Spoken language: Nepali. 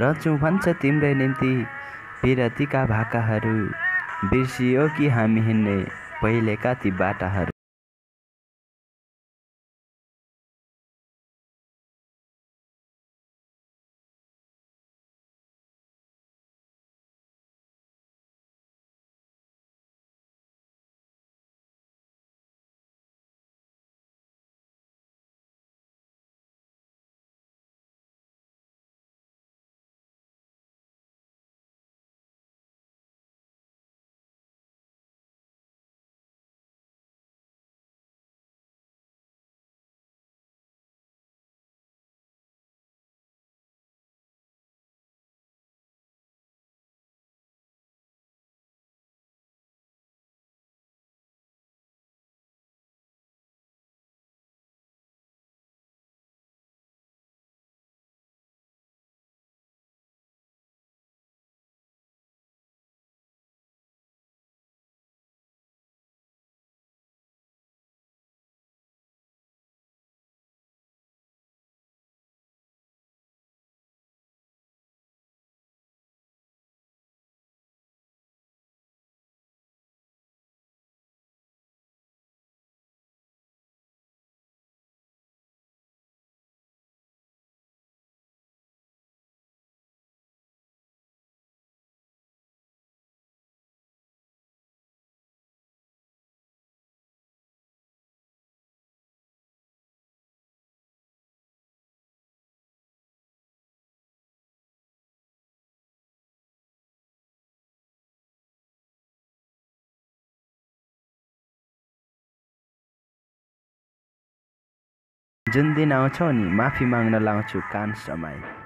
रचौँ भन्छ तिम्रै निम्ति। पिरतीका भाकाहरू बिर्सियो कि हामी हिँड्ने पहिलेका ती बाटाहरू। जुन दिन आउँछौ नि माफी माग्न लाउँछु कान समाई।